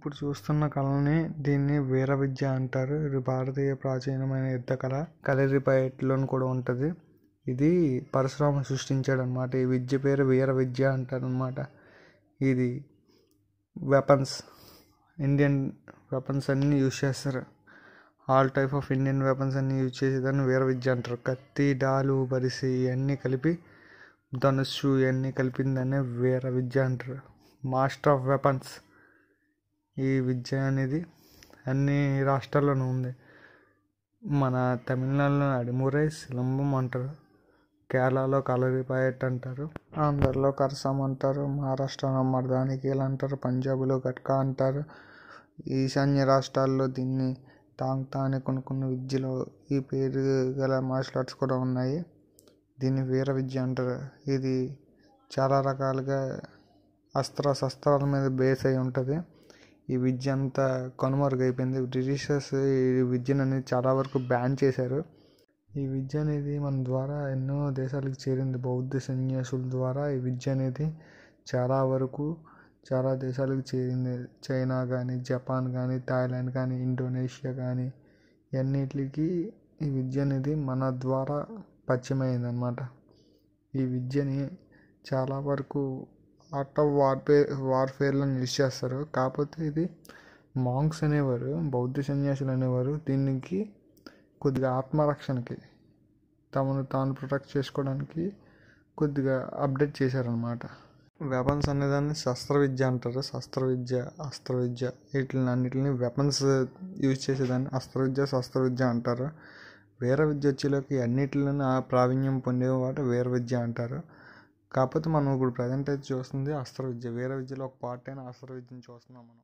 ఇప్పుడు చూస్తున్న కళని దీన్ని వీర విద్య అంటారు. ఇది భారతీయ ప్రాచీనమైన యుద్ధ కళ. కలరిపయట్లోని కూడా ఉంటుంది. ఇది పరశురామ సృష్టించాడు అనమాట ఈ విద్య పేరు వీర విద్య అంటారనమాట ఇది వెపన్స్ ఇండియన్ వెపన్స్ అన్నీ యూజ్ చేస్తారు. All type of Indian weapons అన్నీ యూజ్ చేసేదాన్ని వీర విద్య అంటారు. కత్తి డాలు బరిసి ఇవన్నీ కలిపి ధనుస్సు ఇవన్నీ కలిపిందనే వీర విద్య అంటారు. మాస్టర్ ఆఫ్ వెపన్స్ ఈ విద్య అనేది అన్ని రాష్ట్రాల్లోనూ ఉంది. మన తమిళనాడులో అడిమురై సిలంబం అంటారు కేరళలో కలరిపాయట్ అంటారు ఆంధ్రలో కరసం అంటారు మహారాష్ట్రలో మర్దానికీలు అంటారు పంజాబ్లో గట్కా అంటారు. ఈశాన్య రాష్ట్రాల్లో దీన్ని తాంగ్ తా అని కొన్ని కొన్ని విద్యలో ఈ పేరు గల మార్షల్ ఆర్ట్స్ కూడా ఉన్నాయి. దీన్ని వీర విద్య అంటారు. ఇది చాలా రకాలుగా అస్త్ర శస్త్రాల మీద బేస్ అయి ఉంటుంది. ఈ విద్య అంతా కనుమరుగైపోయింది. బ్రిటిషర్స్ ఈ విద్యను అనేది చాలా వరకు బ్యాన్ చేశారు. ఈ విద్య అనేది మన ద్వారా ఎన్నో దేశాలకు చేరింది. బౌద్ధ సన్యాసుల ద్వారా ఈ విద్య అనేది చాలా వరకు చాలా దేశాలకు చేరింది. చైనా కానీ జపాన్ కానీ థాయిలాండ్ కానీ ఇండోనేషియా కానీ ఇవన్నిటికి ఈ విద్య అనేది మన ద్వారా పరిచయమైంది అనమాట ఈ విద్యని చాలా వరకు ఆర్ట్ ఆఫ్ వార్ఫేర్ వార్ఫేర్లో యూజ్ చేస్తారు. కాకపోతే ఇది మాంగ్స్ అనేవారు బౌద్ధ సన్యాసులు అనేవారు దీనికి కొద్దిగా ఆత్మరక్షణకి తమను తాను ప్రొటెక్ట్ చేసుకోవడానికి కొద్దిగా అప్డేట్ చేశారనమాట వెపన్స్ అనేదాన్ని శస్త్ర విద్య అంటారు. శస్త్ర విద్య అస్త్ర విద్య వీటిని అన్నిటిని వెపన్స్ యూజ్ చేసేదాన్ని అస్త్ర విద్య శస్త్ర విద్య అంటారు. వీర విద్య వచ్చేలోకి అన్నిటిలోనూ ఆ ప్రావీణ్యం పొందేవాడు వీర విద్య అంటారు. కాకపోతే మనం ఇప్పుడు ప్రజెంట్ అయితే చూస్తుంది అస్త్ర విద్య వీర విద్యలో ఒక పార్ట్ అయిన అస్త్ర విద్యను చూస్తున్నాం మనం.